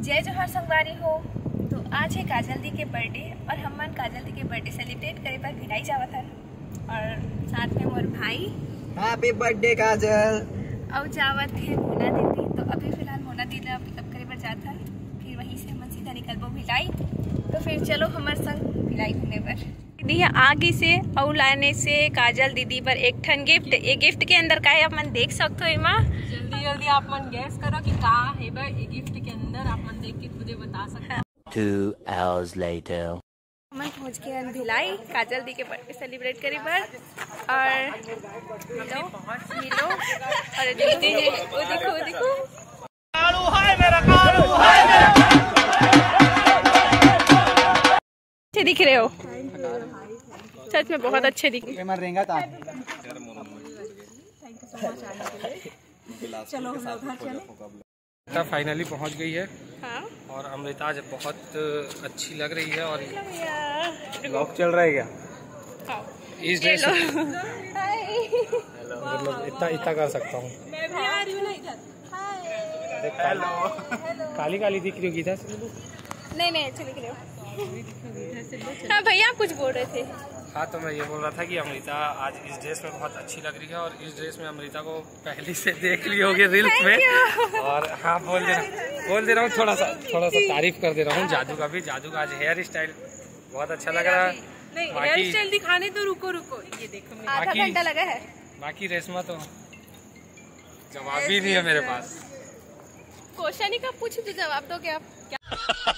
जय जोहार संगवारी हो। तो आज है काजल दी के बर्थडे और हम मन काजल दी के बर्थडे सेलिब्रेट करे पर भिलाई जावत हन। और साथ में मोर भाई। Happy birthday Kajal. और जावत है मोना दीदी। तो अभी फ़िलहाल मोना दीदी पिकअप करे पर जात हन। फिर वहीं से हम सीधा निकलबो भिलाई तो फिर चलो हमार संग भिलाई घूमे पर। दीदी आगे से और लाने से काजल दीदी पर एक ठन गिफ्ट ये गिफ्ट के अंदर का है आप मन देख सकते हो इमा जल्दी जल्दी आप मन गैस करो कि का है ये गिफ्ट के अंदर आप मन देख के खुदे बता सकते हैं। Two hours later. हम पहुँच गए भिलाई काजल दी के बर्थडे सेलिब्रेट करी पर और मिलो मिलो और ये देखो ये- वो देखो वो देखो अच्छे दिख रहे हो। सच में बहुत अच्छे दिख था अमृता फाइनली पहुँच गई है। हाँ। और अमृता आज बहुत अच्छी लग रही है और लॉक चल रहा है क्या? हाँ, इस ड्रेस मतलब इतना इतना कर सकता हूँ। मैं भी आ रही हूँ ना इधर। देख, काली काली काली दिख रही होगी इधर से। नहीं नहीं अच्छे दिख रहे हो हाँ भैया आप कुछ बोल रहे थे। हाँ तो मैं ये बोल रहा था कि अमृता आज इस ड्रेस में बहुत अच्छी लग रही है और इस ड्रेस में अमृता को पहले से देख ली होगी रील्स में। और हाँ बोल दे रहा बोल दे रहा हूँ थोड़ा सा थोड़ा सा तारीफ़ कर दे रहा हूँ। जादू का भी जादू का आज हेयर स्टाइल बहुत अच्छा लग रहा है। बाकी- स्टाइल दिखाने तो रुको रुको। ये देखो आधा बाकी- घंटा लगा है। बाकी रेशमा तो जवाब ही नहीं है मेरे पास। क्वेश्चन ही का पूछ तो जवाब दोगे आप।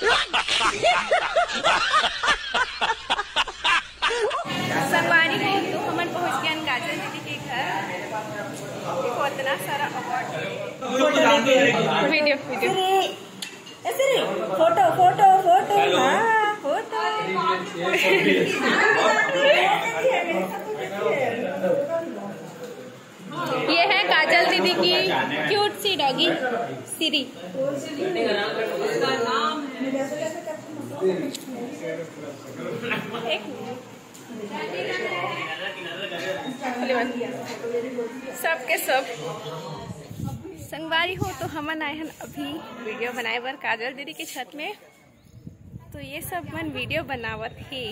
संगवारी वीडियो फ़ोटो फ़ोटो फ़ोटो हाँ फ़ोटो ये है काजल दीदी की क्यूट सी डॉगी सिरी एक मिनट। सबके सब संगवारी हो तो हमन आए हैं अभी वीडियो बनाए बर काजल दीदी के छत में। तो ये सब मन वीडियो बनावत ही।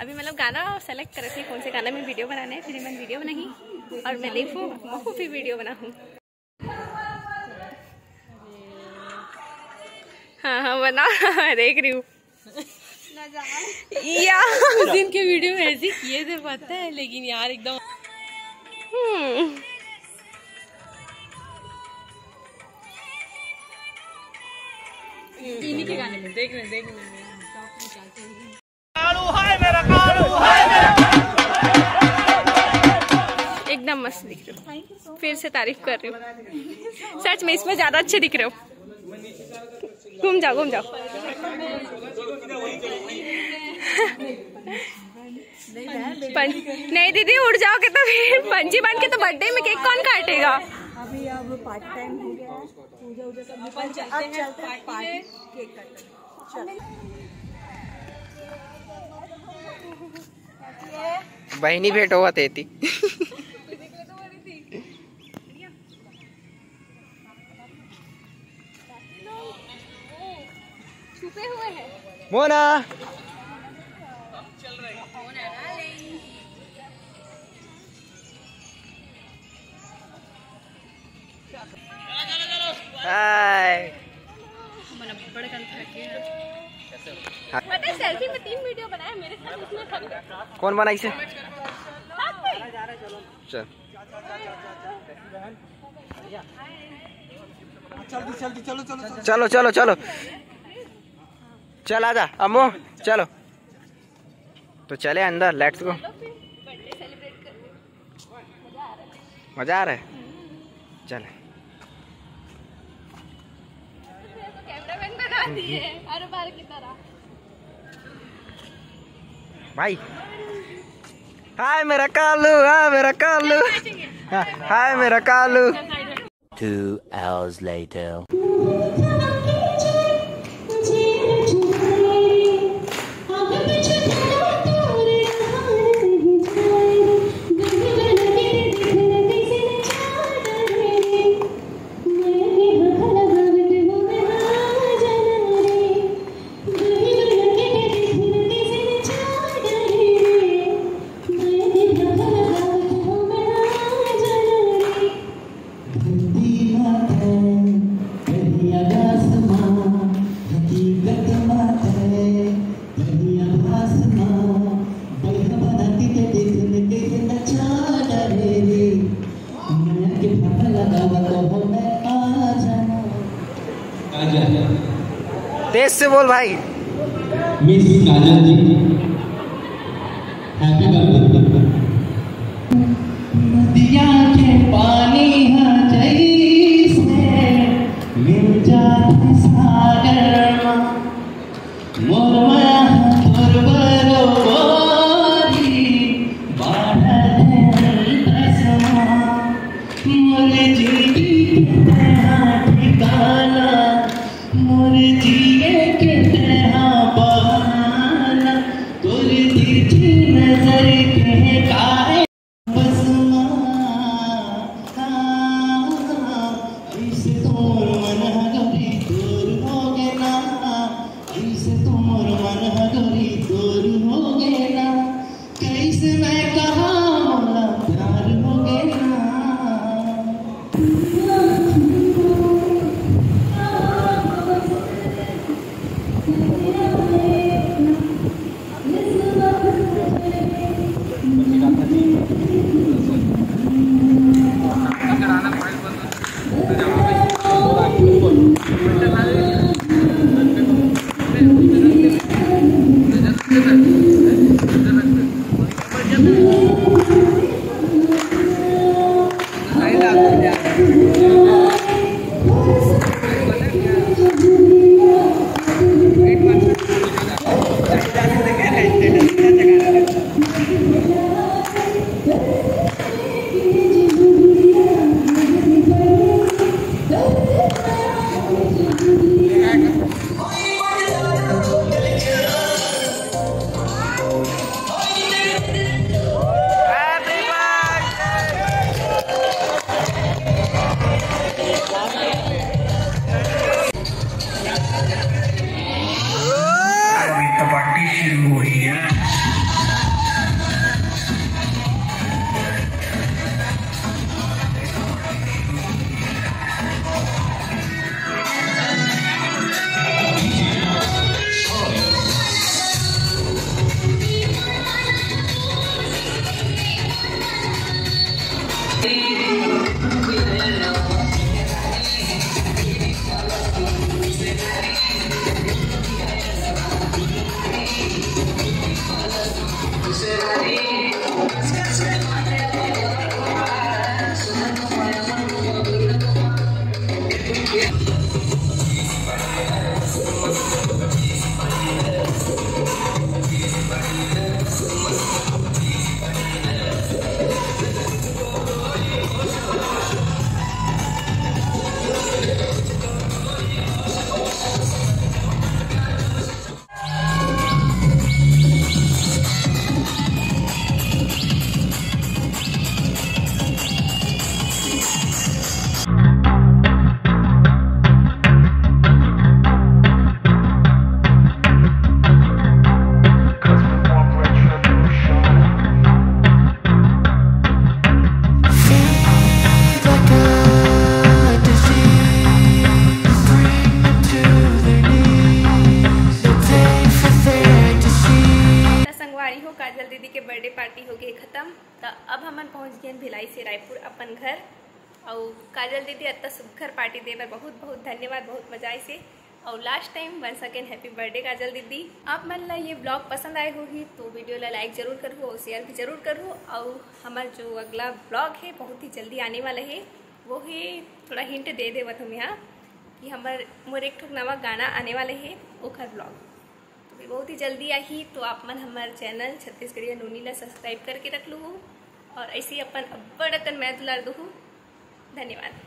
अभी मतलब गाना सेलेक्ट करे थे कौन से गाना में वीडियो बनाना है फिर मैं वीडियो बनाई और मैं देखूँ मैं भी वीडियो बनाऊँ हाँ हाँ बना देख रही हूँ। या। उस दिन के वीडियो में ऐसे किए थे पता है लेकिन यार एकदम इन्हीं के गाने में देख रहे देख रहे एकदम मस्त दिख रहे हो। फिर से तारीफ़ कर रही हूँ। सच में इसमें ज़्यादा अच्छे दिख रहे हो। घूम जाओ घूम जाओ। नहीं दीदी उड़ जाओगे तो फिर पंची बन के तो बर्थडे में केक कौन काटेगा? अभी अब पार्ट टाइम अब चलते हैं पार्टी केक चलो। बहनी भेंट हुआ तेती। छुपे हुए हैं। मोना। हाय पता सेल्फी में तीन वीडियो बनाए मेरे साथ उसमें कौन बनाई से चल। चलो चलो चलो। चल आजा। अम्मू चलो। तो चले अंदर लेट्स गो बर्थडे सेलिब्रेट कर मज़ा आ रहा है। चल। बना दिए हर बार की तरह। भाई। हाय मेरा कालू हाय मेरा कालू। हाय मेरा कालू। Two hours later. तेज से बोल भाई। Miss Kajal ji happy birthday नदिया के पानी है जैसे मिल जाते सागर मोर माया तोर सुघर पार्टी देवर बहुत बहुत धन्यवाद, बहुत मज़ा आई से। और last time one second happy birthday का काजल दीदी। आप मन ला ये ब्लॉग पसंद आए होगी तो वीडियो ला लाइक ज़रूर करो और शेयर भी ज़रूर करो। और हमारा जो अगला ब्लॉग है, बहुत ही जल्दी आने वाला है। वो है, थोड़ा हिंट दे देवत हम यहाँ कि हमार, मोर एक नवा गाना आने वाले है, ओखर ब्लॉग तो बहुत ही जल्दी आई तो आप मन हमारे चैनल छत्तीसगढ़िया नूनी ला सब्सक्राइब करके रख लू। और ऐसे ही अपन अब्बड़ अकन मैं दू धन्यवाद।